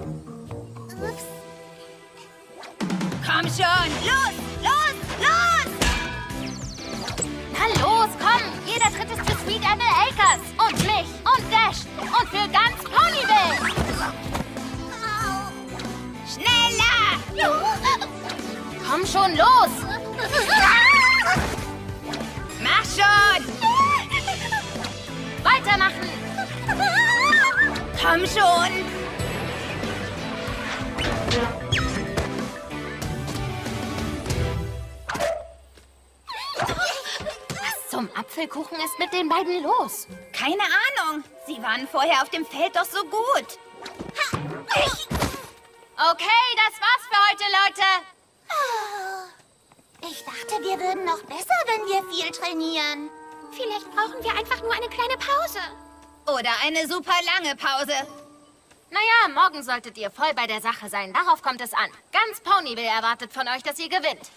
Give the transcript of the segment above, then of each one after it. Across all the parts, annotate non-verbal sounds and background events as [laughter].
Ups. Komm schon! Los! Los! Los! Na los, komm! Jeder Tritt ist für Sweet Apple Acres und mich und Dash und für ganz Ponyville! Schneller! Komm schon, los! Mach schon! Weitermachen! Komm schon! Was zum Apfelkuchen ist mit den beiden los? Keine Ahnung. Sie waren vorher auf dem Feld doch so gut. Okay, das war's für heute, Leute. Ich dachte, wir würden noch besser, wenn wir viel trainieren. Vielleicht brauchen wir einfach nur eine kleine Pause. Oder eine super lange Pause. Naja, morgen solltet ihr voll bei der Sache sein. Darauf kommt es an. Ganz Ponyville erwartet von euch, dass ihr gewinnt.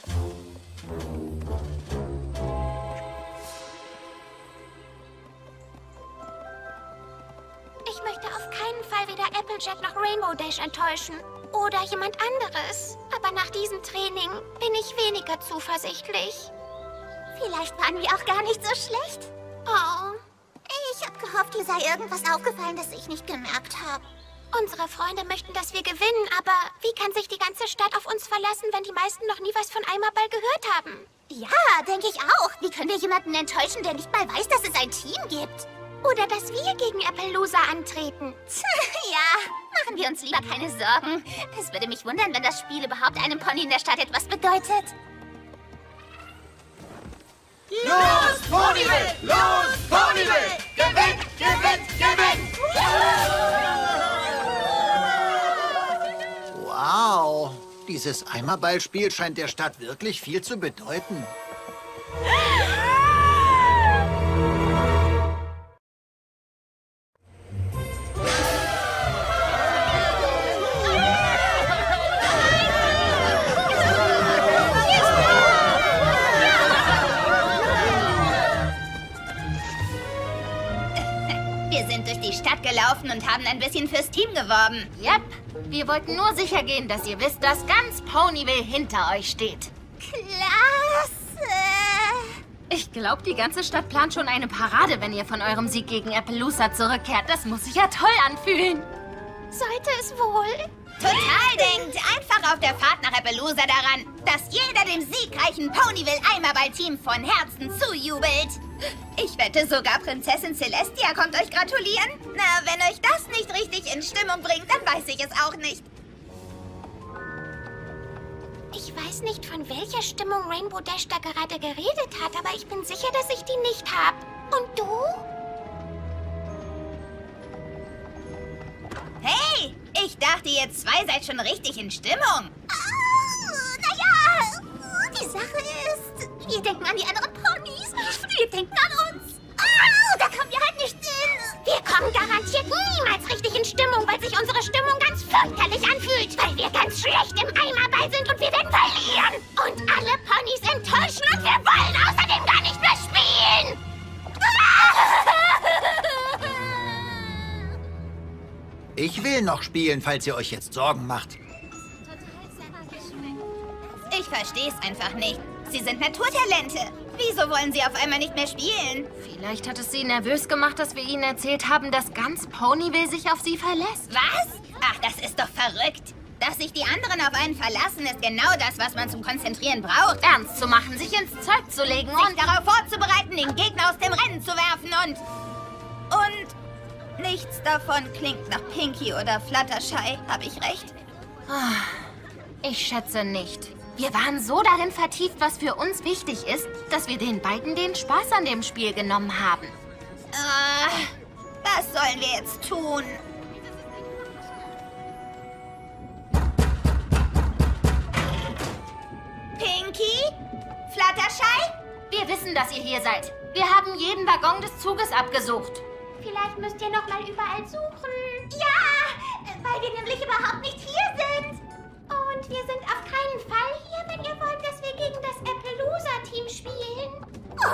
Ich möchte auf keinen Fall weder Applejack noch Rainbow Dash enttäuschen. Oder jemand anderes. Aber nach diesem Training bin ich weniger zuversichtlich. Vielleicht waren wir auch gar nicht so schlecht. Oh. Ich habe gehofft, dir sei irgendwas aufgefallen, das ich nicht gemerkt habe. Unsere Freunde möchten, dass wir gewinnen, aber wie kann sich die ganze Stadt auf uns verlassen, wenn die meisten noch nie was von Eimerball gehört haben? Ja, denke ich auch. Wie können wir jemanden enttäuschen, der nicht mal weiß, dass es ein Team gibt? Oder dass wir gegen Appaloosa antreten. [laughs] ja, machen wir uns lieber keine Sorgen. Es würde mich wundern, wenn das Spiel überhaupt einem Pony in der Stadt etwas bedeutet. Los, Ponyville! Dieses Eimerballspiel scheint der Stadt wirklich viel zu bedeuten. Wir [laughs] die Stadt gelaufen und haben ein bisschen fürs Team geworben. Yep, wir wollten nur sicher gehen, dass ihr wisst, dass ganz Ponyville hinter euch steht. Klasse! Ich glaube, die ganze Stadt plant schon eine Parade, wenn ihr von eurem Sieg gegen Appaloosa zurückkehrt. Das muss sich ja toll anfühlen. Sollte es wohl? Total denkt einfach auf der Fahrt nach Appaloosa daran, dass jeder dem siegreichen Ponyville Eimerball-Team von Herzen zujubelt. Ich wette, sogar Prinzessin Celestia kommt euch gratulieren. Na, wenn euch das nicht richtig in Stimmung bringt, dann weiß ich es auch nicht. Ich weiß nicht, von welcher Stimmung Rainbow Dash da gerade geredet hat, aber ich bin sicher, dass ich die nicht habe. Und du? Hey, ich dachte, ihr zwei seid schon richtig in Stimmung. naja, die Sache ist, wir denken an die anderen. Wir denken an uns. Ah, da kommen wir halt nicht hin. Wir kommen garantiert niemals richtig in Stimmung, weil sich unsere Stimmung ganz fürchterlich anfühlt. Weil wir ganz schlecht im Eimerball sind und wir werden verlieren. Und alle Ponys enttäuschen und wir wollen außerdem gar nicht mehr spielen. Ich will noch spielen, falls ihr euch jetzt Sorgen macht. Ich verstehe es einfach nicht. Sie sind Naturtalente. Wieso wollen sie auf einmal nicht mehr spielen? Vielleicht hat es sie nervös gemacht, dass wir ihnen erzählt haben, dass ganz Ponyville sich auf sie verlässt. Was? Ach, das ist doch verrückt. Dass sich die anderen auf einen verlassen, ist genau das, was man zum Konzentrieren braucht. Ernst zu machen, sich ins Zeug zu legen Sich und... darauf vorzubereiten, den Gegner aus dem Rennen zu werfen und... Und... Nichts davon klingt nach Pinky oder Fluttershy. Habe ich recht? Ich schätze nicht. Wir waren so darin vertieft, was für uns wichtig ist, dass wir den beiden den Spaß an dem Spiel genommen haben. Äh, was sollen wir jetzt tun? Pinky? Fluttershy? Wir wissen, dass ihr hier seid. Wir haben jeden Waggon des Zuges abgesucht. Vielleicht müsst ihr noch mal überall suchen. Ja, weil wir nämlich überhaupt nicht hier sind. Und wir sind auf keinen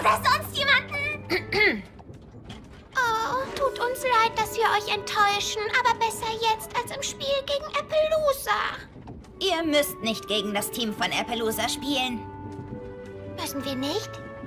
Oder sonst jemanden. [clears throat] oh, tut uns leid, dass wir euch enttäuschen, aber besser jetzt als im Spiel gegen. Appaloosa. Ihr müsst nicht gegen das Team von Appaloosa spielen. Müssen wir nicht?